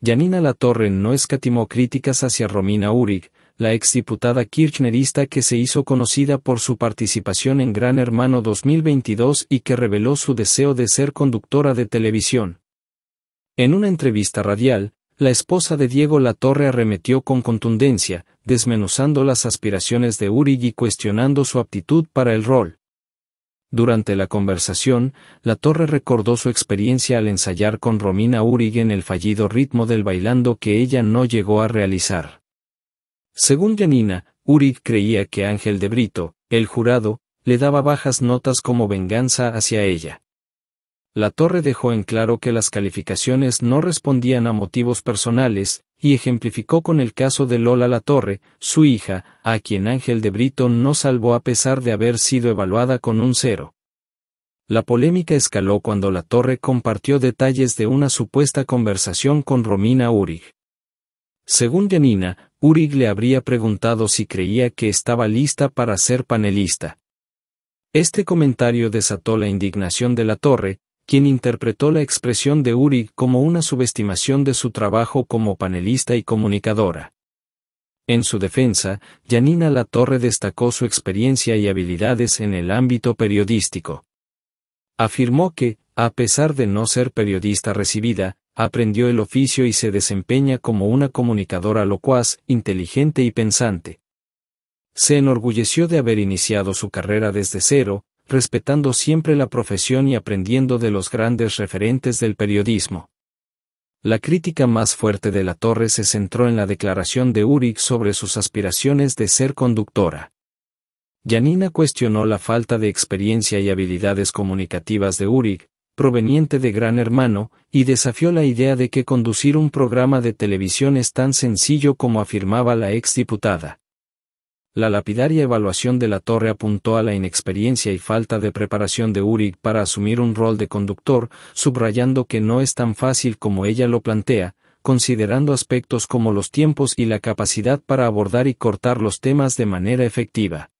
Janina Latorre no escatimó críticas hacia Romina Urig, la exdiputada kirchnerista que se hizo conocida por su participación en Gran Hermano 2022 y que reveló su deseo de ser conductora de televisión. En una entrevista radial, la esposa de Diego Latorre arremetió con contundencia, desmenuzando las aspiraciones de Urig y cuestionando su aptitud para el rol. Durante la conversación, La Torre recordó su experiencia al ensayar con Romina Urig en el fallido ritmo del bailando que ella no llegó a realizar. Según Janina, Urig creía que Ángel de Brito, el jurado, le daba bajas notas como venganza hacia ella. La Torre dejó en claro que las calificaciones no respondían a motivos personales, y ejemplificó con el caso de Lola La Torre, su hija, a quien Ángel de Brito no salvó a pesar de haber sido evaluada con un cero. La polémica escaló cuando La Torre compartió detalles de una supuesta conversación con Romina Urig. Según Janina, Urig le habría preguntado si creía que estaba lista para ser panelista. Este comentario desató la indignación de La Torre, quien interpretó la expresión de Uri como una subestimación de su trabajo como panelista y comunicadora. En su defensa, Janina Latorre destacó su experiencia y habilidades en el ámbito periodístico. Afirmó que, a pesar de no ser periodista recibida, aprendió el oficio y se desempeña como una comunicadora locuaz, inteligente y pensante. Se enorgulleció de haber iniciado su carrera desde cero, respetando siempre la profesión y aprendiendo de los grandes referentes del periodismo. La crítica más fuerte de la torre se centró en la declaración de Urig sobre sus aspiraciones de ser conductora. Yanina cuestionó la falta de experiencia y habilidades comunicativas de Urig, proveniente de Gran Hermano, y desafió la idea de que conducir un programa de televisión es tan sencillo como afirmaba la exdiputada. La lapidaria evaluación de la torre apuntó a la inexperiencia y falta de preparación de Urig para asumir un rol de conductor, subrayando que no es tan fácil como ella lo plantea, considerando aspectos como los tiempos y la capacidad para abordar y cortar los temas de manera efectiva.